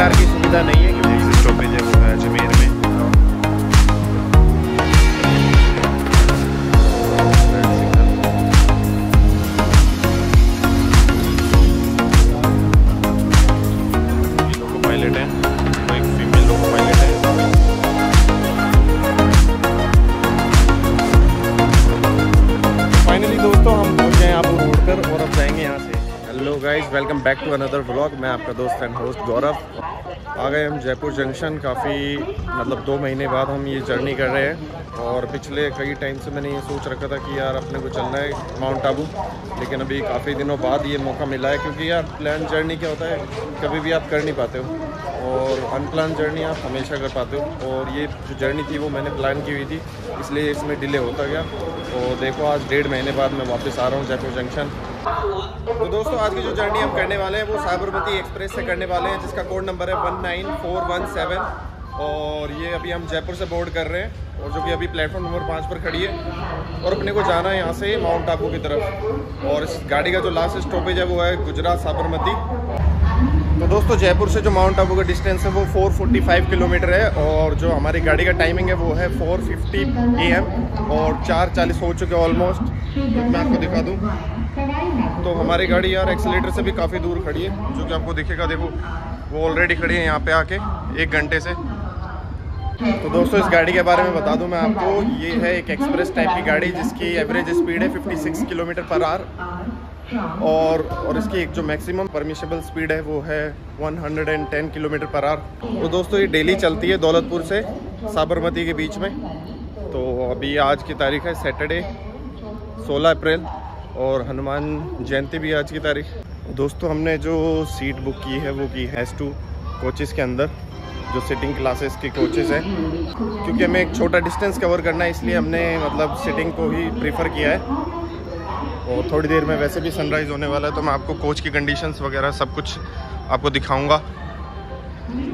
Car की सुविधा नहीं है क्योंकि स्टॉपेज है वो है अजमेर में। पायलट है वो एक फीमेल लोको पायलट है। फाइनली दोस्तों हम पहुँच हैं आप रोड पर और अब जाएँगे यहाँ से। Hello guys welcome back to another vlog मैं आपका दोस्त एंड होस्ट गौरव। गए हम जयपुर जंक्शन काफ़ी मतलब दो महीने बाद हम ये जर्नी कर रहे हैं। और पिछले कई टाइम से मैंने ये सोच रखा था कि यार अपने को चलना है माउंट आबू, लेकिन अभी काफ़ी दिनों बाद ये मौका मिला है क्योंकि यार प्लान जर्नी क्या होता है, कभी भी आप कर नहीं पाते हो। और अनप्लान जर्नी आप हमेशा कर पाते हो। और ये जो जर्नी थी वो मैंने प्लान की हुई थी, इसलिए इसमें डिले होता गया। तो देखो आज डेढ़ महीने बाद मैं वापस आ रहा हूँ जयपुर जंक्शन। तो दोस्तों, आज की जो जर्नी हम करने वाले हैं, वो साबरमती एक्सप्रेस से करने वाले हैं, जिसका कोड नंबर है one nine four one seven और ये अभी हम जयपुर से बोर्ड कर रहे हैं और जो कि अभी प्लेटफॉर्म नंबर पाँच पर खड़ी है और अपने को जाना है यहाँ से माउंट आबू की तरफ़ और इस गाड़ी का जो लास्ट स्टॉपेज है, वो है गुजरात साबरमती। तो दोस्तों, जयपुर से जो माउंट आबू का डिस्टेंस है, वो 445 किलोमीटर है और जो हमारी गाड़ी का टाइमिंग है, वो है 450 एएम और चार चालीस हो चुके ऑलमोस्ट मैं आपको दिखा दूँ तो हमारी गाड़ी यार एक्सीटर से भी काफ़ी दूर खड़ी है, जो कि आपको दिखेगा, देखो, वो ऑलरेडी खड़ी है यहाँ पे आके, एक घंटे से। तो दोस्तों, इस गाड़ी के बारे में बता दूँ मैं आपको, ये है एक एक्सप्रेस टाइप की गाड़ी, जिसकी एवरेज स्पीड है 56 किलोमीटर पर आवर और और इसकी एक जो मैक्सिमम परमिशेबल स्पीड है, वो है 110 किलोमीटर पर आवर तो दोस्तों, ये डेली चलती है दौलतपुर से साबरमती के बीच में। तो अभी आज की तारीख है सैटरडे 16 अप्रैल, और हनुमान जयंती भी आज की तारीख। दोस्तों, हमने जो सीट बुक की है, वो की है एस टू कोचेज़ के अंदर, जो सिटिंग क्लासेस के कोचेज़ हैं। क्योंकि हमें एक छोटा डिस्टेंस कवर करना है, इसलिए हमने मतलब सिटिंग को ही प्रीफर किया है। और थोड़ी देर में वैसे भी सनराइज़ होने वाला है तो मैं आपको कोच की कंडीशंस वगैरह सब कुछ आपको दिखाऊँगा।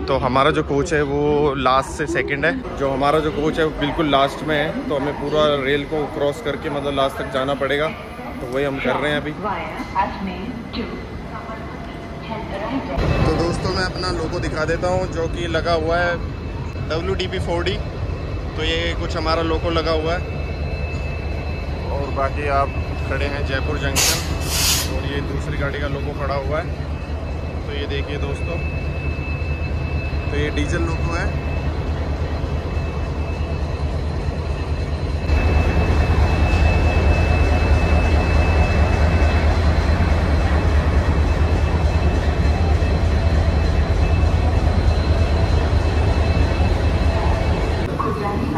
तो हमारा जो कोच है, वो लास्ट से सेकंड है। जो हमारा जो कोच है, वो बिल्कुल लास्ट में है तो हमें पूरा रेल को क्रॉस करके मतलब लास्ट तक जाना पड़ेगा। तो वही हम कर रहे हैं अभी। तो दोस्तों, मैं अपना लोगो दिखा देता हूँ, जो कि लगा हुआ है W D P four D तो ये कुछ हमारा लोगो लगा हुआ है। और बाकी आप खड़े हैं जयपुर जंक्शन और ये दूसरी गाड़ी का लोगो खड़ा हुआ है। तो ये देखिए दोस्तों तो ये डीजल लोगो है।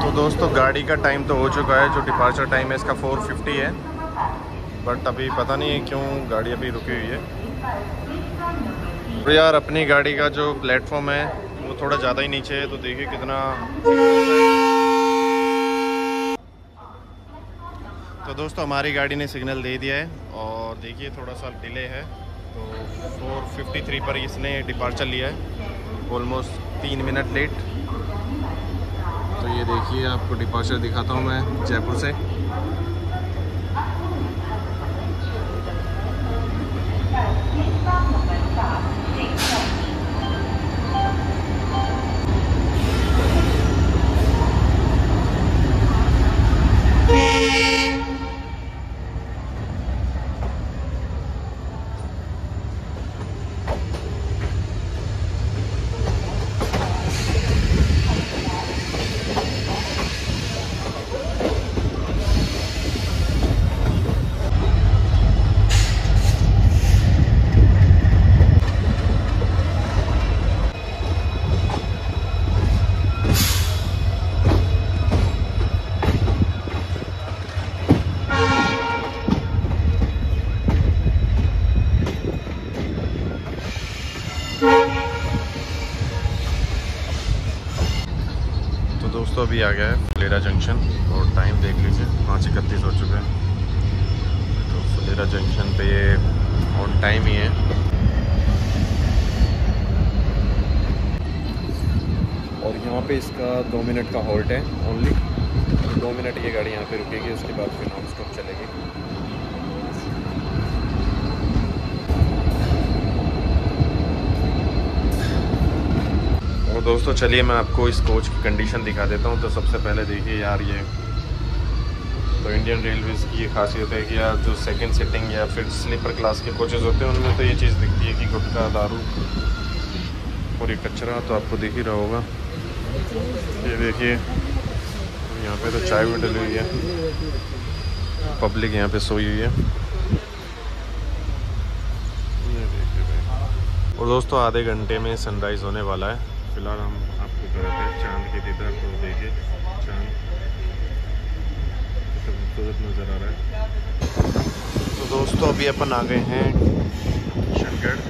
तो दोस्तों, गाड़ी का टाइम तो हो चुका है, जो डिपार्चर टाइम है, इसका 450 है। बट अभी पता नहीं है क्यों गाड़ी अभी रुकी हुई है। यार, अपनी गाड़ी का जो प्लेटफॉर्म है, वो थोड़ा ज़्यादा ही नीचे है तो देखिए कितना तो दोस्तों, हमारी गाड़ी ने सिग्नल दे दिया है, और देखिए थोड़ा सा डिले है। तो 453 पर इसने डिपार्चर लिया है। ऑलमोस्ट तीन मिनट लेट तो ये देखिए, आपको डिपार्चर दिखाता हूँ मैं जयपुर से। दोस्तों अभी आ गया है, फलेरा जंक्शन, और टाइम देख लीजिए, पाँच इकतीस हो चुके हैं। तो फलेरा जंक्शन पे ये ऑन टाइम ही है। और यहाँ पे इसका दो मिनट का हॉल्ट है ओनली दो मिनट ये गाड़ी यहाँ पे रुकेगी, उसके बाद फिर नॉन स्टॉप चलेगी। दोस्तों, चलिए मैं आपको इस कोच की कंडीशन दिखा देता हूँ। तो सबसे पहले देखिए यार ये तो इंडियन रेलवेज़ की ये खासियत है कि यार जो सेकंड सिटिंग या फिर स्लीपर क्लास के कोचेज़ होते हैं, उनमें तो ये चीज़ दिखती है कि गुटखा, दारू और ये कचरा तो आपको दिख ही रहा होगा। ये देखिए, यहाँ पे तो चाय भी डली हुई है। पब्लिक यहाँ पे सोई हुई है। और दोस्तों, आधे घंटे में सनराइज़ होने वाला है। फ़िलहाल हम आपको कराते हैं। चाँद के दीदार तो देखिए। चाँद खूबसूरत नज़र आ रहा है। तो दोस्तों, अभी अपन आ गए हैं किशनगढ़।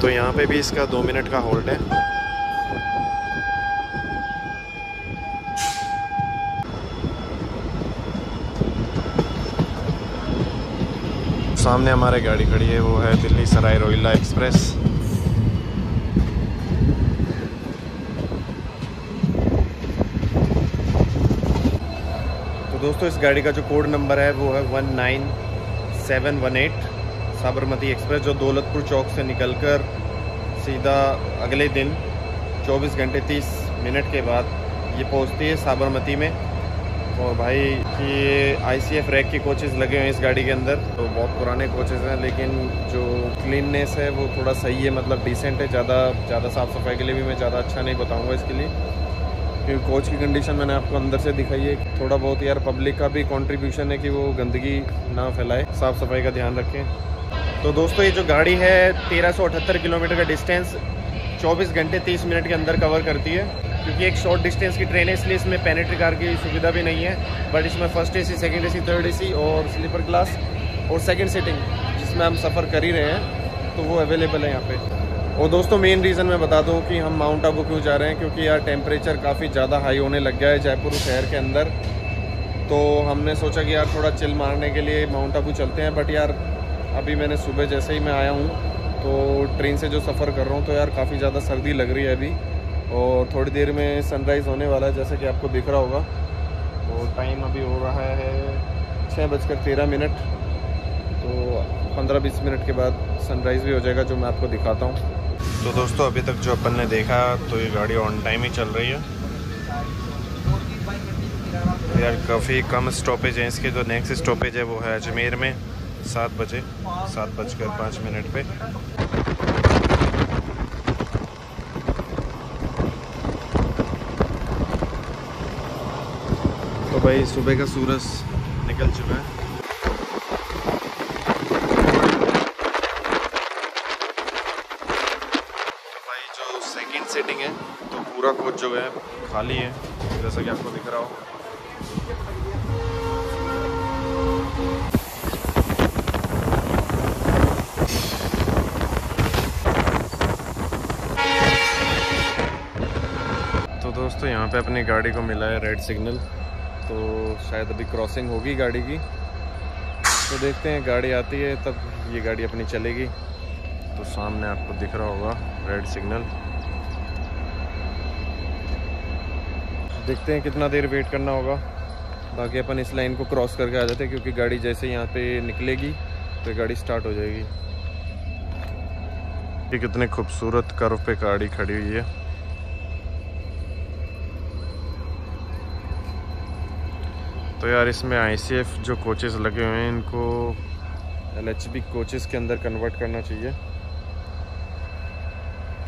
तो यहाँ पे भी इसका दो मिनट का होल्ड है। सामने हमारे गाड़ी खड़ी है, वो है दिल्ली सराय रोहिला एक्सप्रेस। तो दोस्तों, इस गाड़ी का जो कोड नंबर है, वो है one nine seven one eight Sabarmati express, जो दौलतपुर चौक से निकलकर सीधा अगले दिन 24 घंटे 30 मिनट के बाद ये पहुँचती है साबरमती में। और भाई, ये आई सी एफ़ रैक के कोचेज़ लगे हुए हैं इस गाड़ी के अंदर। तो बहुत पुराने कोचेज़ हैं, लेकिन जो क्लीननेस है, वो थोड़ा सही है। मतलब डिसेंट है, ज़्यादा ज़्यादा साफ़ सफ़ाई के लिए भी मैं ज़्यादा अच्छा नहीं बताऊँगा इसके लिए। क्योंकि कोच की कंडीशन मैंने आपको अंदर से दिखाई है। थोड़ा बहुत यार पब्लिक का भी कॉन्ट्रीब्यूशन है कि वो गंदगी ना फैलाए। साफ़ सफ़ाई का ध्यान रखें। तो दोस्तों, ये जो गाड़ी है, तेरह किलोमीटर का डिस्टेंस 24 घंटे 30 मिनट के अंदर कवर करती है। क्योंकि एक शॉर्ट डिस्टेंस की ट्रेन है, इसलिए इसमें पेनेट्री कार की सुविधा भी नहीं है। बट इसमें first AC second AC third AC और स्लीपर क्लास और सेकंड सीटिंग जिसमें हम सफ़र कर ही रहे हैं तो वो अवेलेबल है यहाँ पे। और दोस्तों मेन रीज़न मैं बता दूँ कि हम माउंट आबू क्यों जा रहे हैं, क्योंकि यार टेम्परेचर काफ़ी ज़्यादा हाई होने लग गया है जयपुर शहर के अंदर। तो हमने सोचा कि यार थोड़ा चिल मारने के लिए माउंट आबू चलते हैं बट यार अभी मैंने सुबह जैसे ही मैं आया हूँ तो ट्रेन से जो सफ़र कर रहा हूँ तो यार काफ़ी ज़्यादा सर्दी लग रही है अभी। और थोड़ी देर में सनराइज़ होने वाला है, जैसे कि आपको दिख रहा होगा। और टाइम अभी हो रहा है छः बजकर तेरह मिनट। तो पंद्रह बीस मिनट के बाद सनराइज़ भी हो जाएगा, जो मैं आपको दिखाता हूँ। तो दोस्तों, अभी तक जो अपन ने देखा तो ये गाड़ी ऑन टाइम ही चल रही है। यार, काफ़ी कम स्टॉपेज हैं इसके जो नेक्स्ट स्टॉपेज है वो है अजमेर में, सात बजे, सात बजकर पाँच मिनट पे। भाई, सुबह का सूरज निकल चुका है। भाई, जो सेकंड सेटिंग है तो पूरा कोच जो है, खाली है, जैसा कि आपको दिख रहा हो। तो दोस्तों, यहाँ पे अपनी गाड़ी को मिला है रेड सिग्नल तो शायद अभी क्रॉसिंग होगी गाड़ी की। तो देखते हैं, गाड़ी आती है, तब ये गाड़ी अपनी चलेगी। तो सामने आपको दिख रहा होगा रेड सिग्नल देखते हैं कितना देर वेट करना होगा। बाकी अपन इस लाइन को क्रॉस करके आ जाते हैं, क्योंकि गाड़ी जैसे यहाँ पे निकलेगी तो गाड़ी स्टार्ट हो जाएगी। ये कितने खूबसूरत कर्व पे गाड़ी खड़ी हुई है। तो यार इसमें आईसीएफ जो कोचेस लगे हुए हैं, इनको एल एलएचबी कोचेस के अंदर कन्वर्ट करना चाहिए।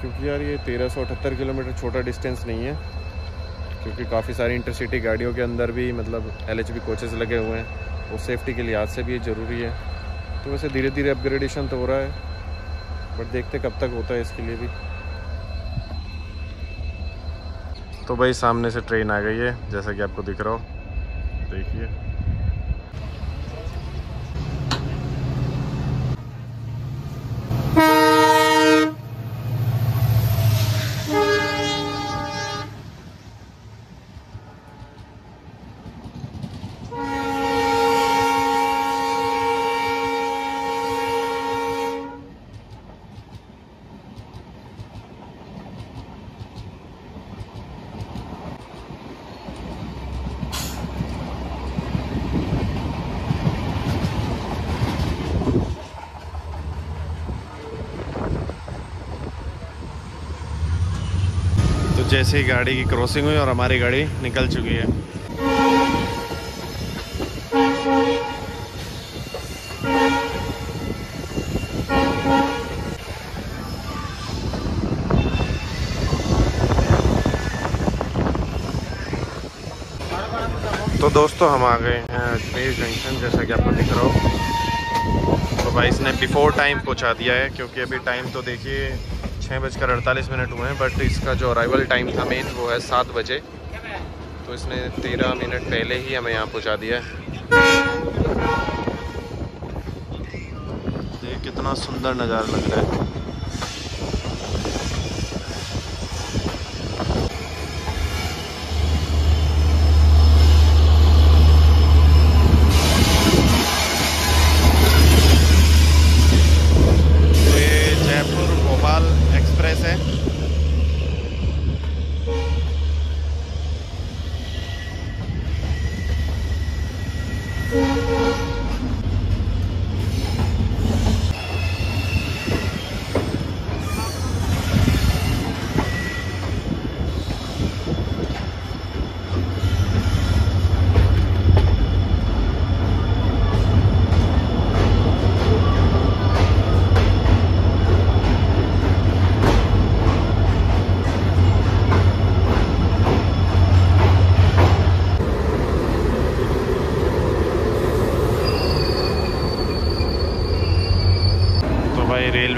क्योंकि यार ये तेरह सौ अठहत्तर किलोमीटर छोटा डिस्टेंस नहीं है, क्योंकि काफ़ी सारी इंटरसिटी गाड़ियों के अंदर भी मतलब एल एलएचबी कोचेस लगे हुए हैं। और सेफ्टी के लिहाज से भी ये ज़रूरी है। तो वैसे धीरे धीरे अपग्रेडेशन तो हो रहा है बट देखते कब तक होता है इसके लिए भी। तो भाई सामने से ट्रेन आ गई है, जैसा कि आपको दिख रहा हो। देखिए जैसे ही गाड़ी की क्रॉसिंग हुई और हमारी गाड़ी निकल चुकी है। तो दोस्तों, हम आ गए हैं अजमेर जंक्शन, जैसा कि आपको दिख रहा हो। तो भाई, इसने बिफ़ोर टाइम पहुँचा दिया है, क्योंकि अभी टाइम तो देखिए छः बजकर अड़तालीस मिनट हुए हैं बट इसका जो अराइवल टाइम था मेन वो है सात बजे। तो इसने तेरह मिनट पहले ही हमें यहाँ पहुँचा दिया है। कितना सुंदर नज़ारा लग रहा है।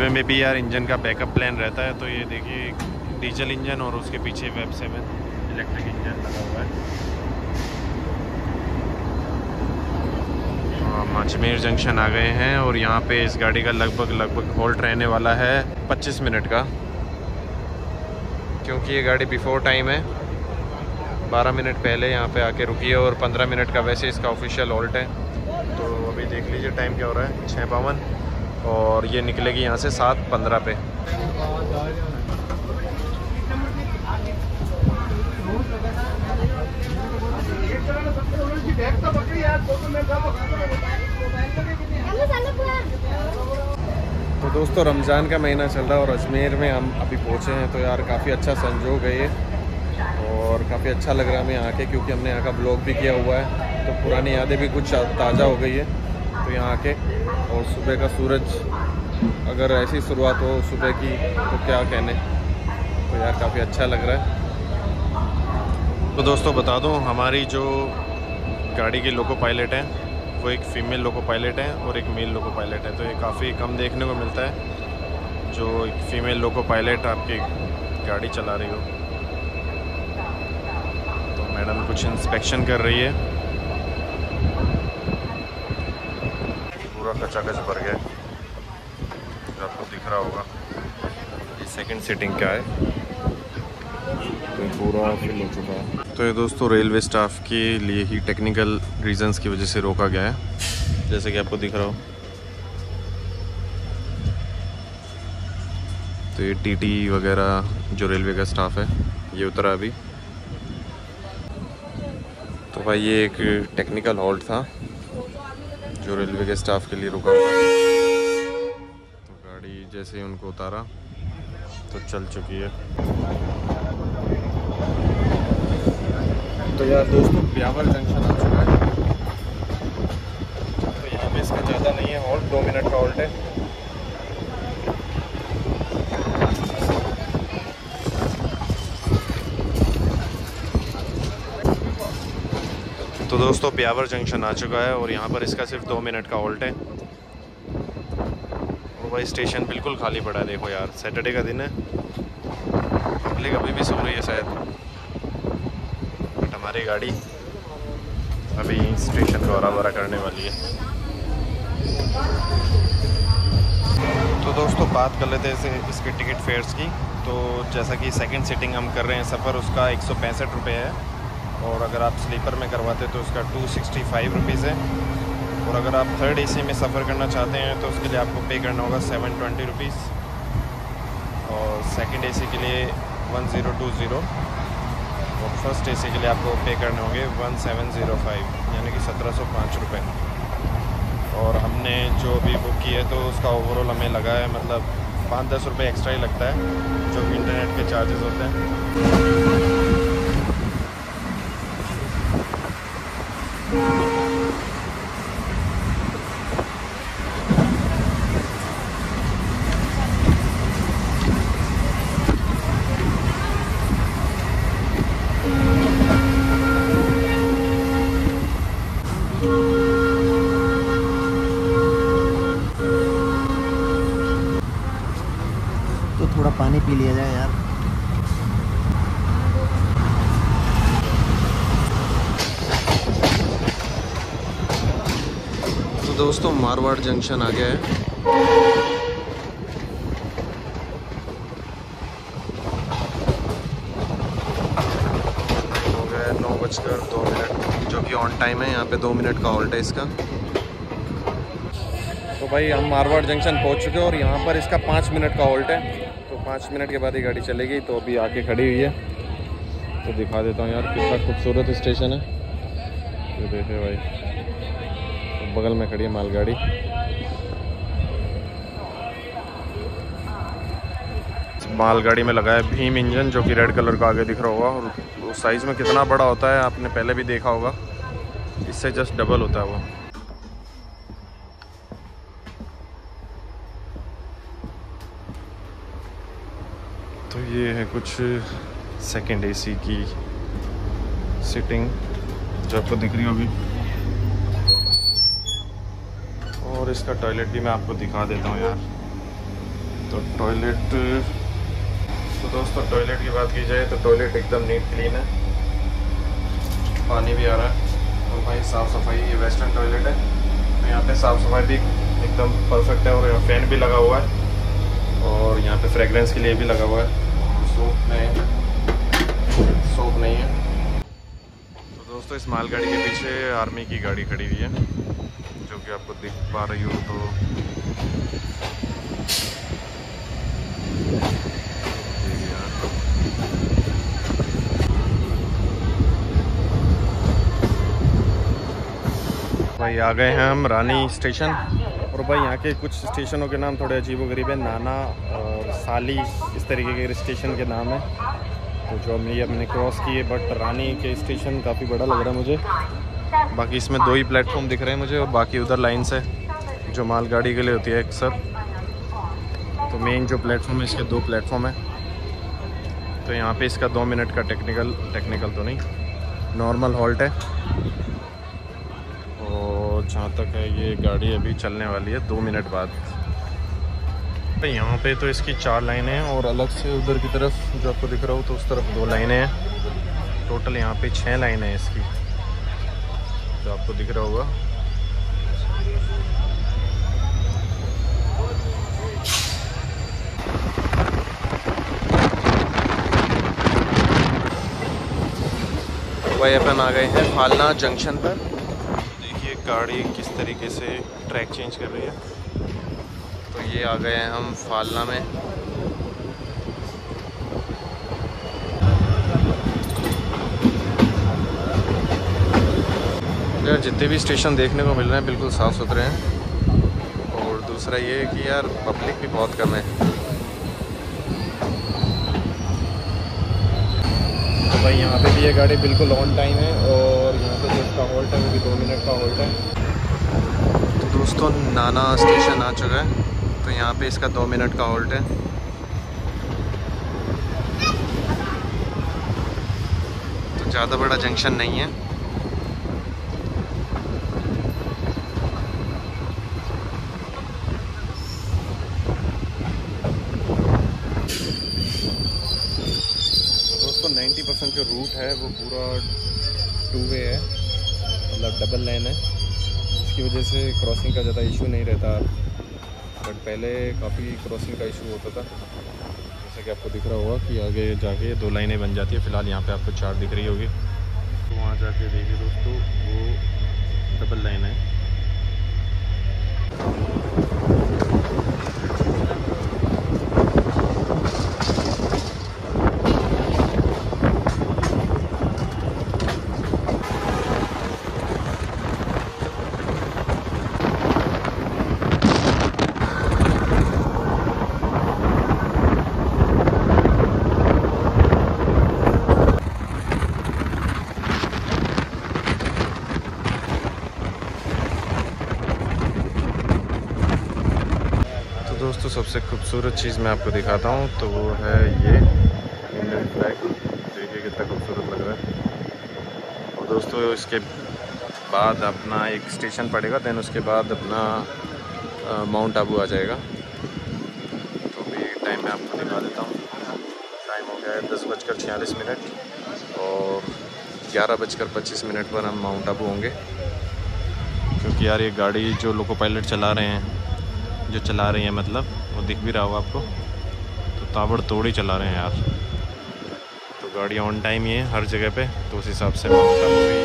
रेलवे में भी यार इंजन का बैकअप प्लान रहता है तो ये देखिए डीजल इंजन और उसके पीछे वेब सेवन इलेक्ट्रिक इंजन लगा हुआ है। हम अजमेर जंक्शन आ गए हैं और यहाँ पे इस गाड़ी का लगभग लगभग होल्ट रहने वाला है 25 मिनट का। क्योंकि ये गाड़ी बिफोर टाइम है। 12 मिनट पहले यहाँ पे आके रुकी है और 15 मिनट का वैसे इसका ऑफिशियल होल्ट है। तो अभी देख लीजिए टाइम क्या हो रहा है। छः बावन। और ये निकलेगी यहाँ से सात पंद्रह पे। तो दोस्तों, रमज़ान का महीना चल रहा है और अजमेर में हम अभी पहुँचे हैं। तो यार, काफ़ी अच्छा संजोग है ये। और काफ़ी अच्छा लग रहा है हमें यहाँ के, क्योंकि हमने यहाँ का ब्लॉग भी किया हुआ है। तो पुरानी यादें भी कुछ ताज़ा हो गई है। तो यहाँ आके और सुबह का सूरज अगर ऐसी शुरुआत हो सुबह की तो क्या कहने? तो यार काफ़ी अच्छा लग रहा है। तो दोस्तों बता दूँ, हमारी जो गाड़ी के लोको पायलट हैं, वो एक फ़ीमेल लोको पायलट है और एक मेल लोको पायलट है। तो ये काफ़ी कम देखने को मिलता है, जो एक फ़ीमेल लोको पायलट आपकी गाड़ी चला रही हो। तो मैडम कुछ इंस्पेक्शन कर रही है। पूरा कचाकच भर गया। आपको दिख रहा होगा। ये सेकंड सीटिंग क्या है? तो पूरा फिल हो चुका है। तो ये दोस्तों रेलवे स्टाफ के लिए ही टेक्निकल रीजंस की वजह से रोका गया है। जैसे कि आपको दिख रहा हो। तो ये टीटी वगैरह जो रेलवे का स्टाफ है ये उतरा अभी। तो भाई ये एक टेक्निकल हॉल्ट था। जो रेलवे के स्टाफ के लिए रुका हुआ तो गाड़ी जैसे ही उनको उतारा तो चल चुकी है। तो यार दोस्तों, ब्यावर जंक्शन आ चुका है। तो यहाँ पे इसका ज़्यादा नहीं है हॉल्ट दो मिनट का हॉल्ट है। तो दोस्तों, प्यावर जंक्शन आ चुका है और यहाँ पर इसका सिर्फ़ दो मिनट का हॉल्ट है। और भाई स्टेशन बिल्कुल खाली पड़ा है, देखो यार, सैटरडे का दिन है। पब्लिक अभी भी सो रही है शायद। बट हमारी गाड़ी अभी स्टेशन को हरा भरा करने वाली है। तो दोस्तों, बात कर लेते हैं इसके टिकट फेयर्स की। तो जैसा कि सेकंड सीटिंग हम कर रहे हैं सफ़र, उसका एक सौ है। और अगर आप स्लीपर में करवाते तो उसका टू सिक्सटी फाइव रुपीज़ है। और अगर आप थर्ड एसी में सफ़र करना चाहते हैं तो उसके लिए आपको पे करना होगा सेवन ट्वेंटी रुपीज़ और सेकंड एसी के लिए वन ज़ीरो टू ज़ीरो और फ़र्स्ट एसी के लिए आपको पे करने होंगे वन सेवन ज़ीरो फाइव यानी कि सत्रह सौ पाँच रुपये और हमने जो भी बुक की है तो उसका ओवरऑल हमें लगा है मतलब पाँच दस रुपये एक्स्ट्रा ही लगता है, जो इंटरनेट के चार्जेस होते हैं। पानी दोस्तों, मारवाड़ जंक्शन आ गया है। नौ बजकर दो मिनट, जो कि ऑन टाइम है, यहाँ पे दो मिनट का हॉल्ट है इसका। तो भाई, हम मारवाड़ जंक्शन पहुँच चुके हैं और यहाँ पर इसका पाँच मिनट का हॉल्ट है। तो पाँच मिनट के बाद ही गाड़ी चलेगी तो अभी आके खड़ी हुई है। तो दिखा देता हूँ यार, कितना खूबसूरत स्टेशन है। ये देखे भाई। बगल में खड़ी है मालगाड़ी। मालगाड़ी में लगा है भीम इंजन, जो कि रेड कलर का आगे दिख रहा होगा, और वो साइज़ में कितना बड़ा होता है, आपने पहले भी देखा होगा। इससे जस्ट डबल होता है वो। तो ये है कुछ सेकंड एसी की सिटिंग जो आपको दिख रही होगी। और इसका टॉयलेट भी मैं आपको दिखा देता हूँ यार। तो टॉयलेट तो दोस्तों टॉयलेट की बात की जाए तो टॉयलेट एकदम नीट क्लीन है। पानी भी आ रहा है। और भाई साफ़ सफ़ाई, ये वेस्टर्न टॉयलेट है। तो यहाँ पे साफ़ सफ़ाई भी एकदम परफेक्ट है और यहाँ फ़ैन भी लगा हुआ है। और यहाँ पे फ्रेगरेंस के लिए भी लगा हुआ है। सोप नहीं है। सोप नहीं है। तो दोस्तों इस मालगाड़ी के पीछे आर्मी की गाड़ी खड़ी हुई है। कि आपको दिख पा रही हो तो। भाई आ गए हैं हम रानी स्टेशन और भाई यहाँ के कुछ स्टेशनों के नाम थोड़े अजीब गरीब है। नाना और साली इस तरीके के स्टेशन के नाम है। तो जो हमने हमने क्रॉस किए बट रानी के स्टेशन काफ़ी बड़ा लग रहा है मुझे। बाकी इसमें दो ही प्लेटफॉर्म दिख रहे हैं मुझे और बाकी उधर लाइन से जो मालगाड़ी के लिए होती है अक्सर। तो मेन जो प्लेटफॉर्म है, इसके दो प्लेटफॉर्म है। तो यहाँ पे इसका दो मिनट का टेक्निकल टेक्निकल तो नहीं नॉर्मल हॉल्ट है। और जहाँ तक है, ये गाड़ी अभी चलने वाली है, दो मिनट बाद। यहाँ पे तो इसकी चार लाइनें हैं और अलग से उधर की तरफ़ जो आपको दिख रहा हो तो उस तरफ़ दो लाइनें हैं। टोटल यहाँ पे छः लाइनें हैं इसकी। जो आपको दिख रहा होगा। भाई अपन आ गए हैं फालना जंक्शन पर। देखिए गाड़ी किस तरीके से ट्रैक चेंज कर रही है। तो ये आ गए हैं हम फालना में। यार जितने भी स्टेशन देखने को मिल रहे हैं बिल्कुल साफ़ सुथरे हैं। और दूसरा ये है कि यार पब्लिक भी बहुत कम है। तो भाई यहाँ पे भी ये गाड़ी बिल्कुल ऑन टाइम है और यहाँ पे जो इसका हॉल्ट है वो भी दो मिनट का हॉल्ट है तो दोस्तों नाना स्टेशन आ चुका है। तो यहाँ पे इसका दो मिनट का हॉल्ट है। तो ज़्यादा बड़ा जंक्शन नहीं है परसेंट जो रूट है वो पूरा टू वे है। मतलब डबल लाइन है। इसकी वजह से क्रॉसिंग का ज़्यादा इशू नहीं रहता। बट पहले काफ़ी क्रॉसिंग का इशू होता था। जैसे कि आपको दिख रहा होगा कि आगे जाके दो लाइनें बन जाती है। फ़िलहाल यहाँ पे आपको चार दिख रही होगी। तो वहाँ जाके देखिए दोस्तों, वो डबल लाइन है। दोस्तों, सबसे खूबसूरत चीज़ मैं आपको दिखाता हूँ तो वो है ये इंडियन फ्लैग देखिए कितना खूबसूरत लग रहा है। और दोस्तों, इसके बाद अपना एक स्टेशन पड़ेगा देन उसके बाद अपना माउंट आबू आ जाएगा। तो अभी टाइम मैं आपको दिखा देता हूँ। टाइम हो गया है दस बजकर छियालीस मिनट और ग्यारह बजकर पच्चीस मिनट पर हम माउंट आबू होंगे। क्योंकि यार ये गाड़ी जो लोको पायलट चला रहे हैं जो चला रही हैं मतलब वो दिख भी रहा होगा आपको। तो ताबड़ तोड़ ही चला रहे हैं यार। तो गाड़ी ऑन टाइम ही है हर जगह पे तो उस हिसाब से माउंट आबू भी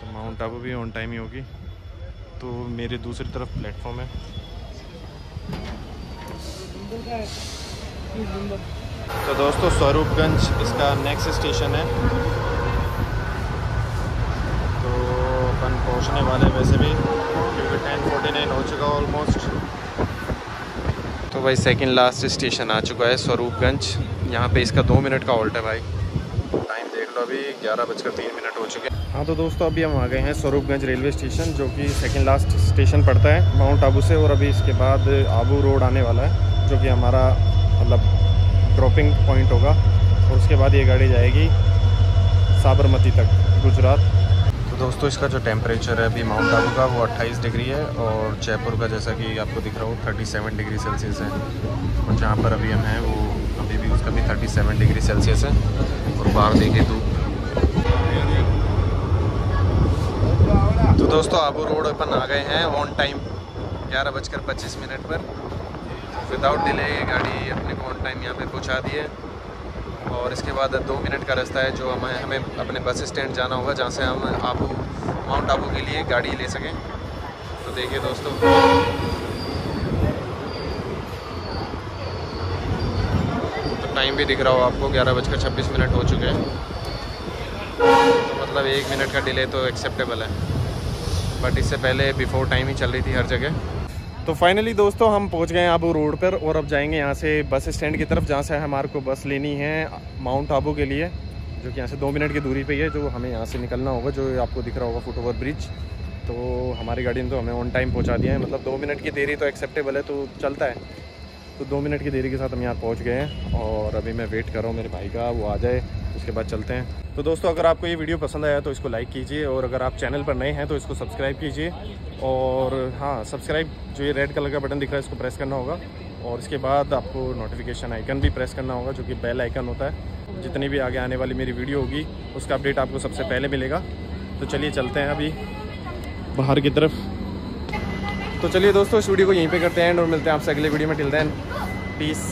तो माउंट आबू भी ऑन टाइम ही होगी। तो मेरे दूसरी तरफ़ प्लेटफॉर्म है। तो दोस्तों, स्वरूपगंज इसका नेक्स्ट स्टेशन है तो अपन पहुँचने वाले वैसे भी क्योंकि टेन फोर्टी नाइन हो चुका ऑलमोस्ट तो भाई सेकंड लास्ट स्टेशन आ चुका है स्वरूपगंज। यहाँ पे इसका दो मिनट का ऑल्ट है भाई। टाइम देख लो अभी ग्यारह बजकर तीन मिनट हो चुके हैं। हाँ तो दोस्तों अभी हम आ गए हैं स्वरूपगंज रेलवे स्टेशन जो कि सेकंड लास्ट स्टेशन पड़ता है माउंट आबू से और अभी इसके बाद आबू रोड आने वाला है जो कि हमारा मतलब ड्रॉपिंग पॉइंट होगा। और उसके बाद ये गाड़ी जाएगी साबरमती तक गुजरात। दोस्तों, इसका जो टेम्परेचर है, अभी माउंट आबू का वो 28 डिग्री है और जयपुर का जैसा कि आपको दिख रहा हो 37 डिग्री सेल्सियस है। और जहाँ पर अभी हम हैं, वो अभी भी उसका भी 37 डिग्री सेल्सियस है। और बाहर देखिए धूप। तो दोस्तों आबू रोड अपन आ गए हैं ऑन टाइम ग्यारह बजकर पच्चीस मिनट पर। विदाउट डिले गाड़ी अपने को ऑन टाइम यहाँ पे पहुँचा दी है। और इसके बाद दो मिनट का रास्ता है जो हमें हमें अपने बस स्टैंड जाना होगा, जहाँ से हम आबू माउंट आबू के लिए गाड़ी ले सकें। तो देखिए दोस्तों। तो टाइम भी दिख रहा हो आपको, ग्यारह बजकर छब्बीस मिनट हो चुके हैं। तो मतलब एक मिनट का डिले तो एक्सेप्टेबल है। बट इससे पहले बिफोर टाइम ही चल रही थी हर जगह। तो फाइनली दोस्तों, हम पहुँच गए हैं आबू रोड पर और अब जाएँगे यहाँ से बस स्टैंड की तरफ़, जहाँ से हमारे को बस लेनी है माउंट आबू के लिए, जो कि यहाँ से दो मिनट की दूरी पे ही है, जो हमें यहाँ से निकलना होगा, जो आपको दिख रहा होगा फुट ओवर ब्रिज तो हमारी गाड़ी ने तो हमें ऑन टाइम पहुँचा दिया है मतलब दो मिनट की देरी तो एक्सेप्टेबल है तो चलता है। तो दो मिनट की देरी के साथ हम यहाँ पहुँच गए हैं और अभी मैं वेट कर रहा हूँ मेरे भाई का, वो आ जाए। उसके बाद चलते हैं। तो दोस्तों, अगर आपको ये वीडियो पसंद आया तो इसको लाइक कीजिए और अगर आप चैनल पर नए हैं तो इसको सब्सक्राइब कीजिए। और हाँ सब्सक्राइब जो ये रेड कलर का बटन दिख रहा है, इसको प्रेस करना होगा। और इसके बाद आपको नोटिफिकेशन आइकन भी प्रेस करना होगा, जो कि बेल आइकन होता है। जितनी भी आगे आने वाली मेरी वीडियो होगी, उसका अपडेट आपको सबसे पहले मिलेगा। तो चलिए चलते हैं अभी बाहर की तरफ़। तो चलिए दोस्तों, इस वीडियो को यहीं पे करते हैं और मिलते हैं आपसे अगले वीडियो में. Till then peace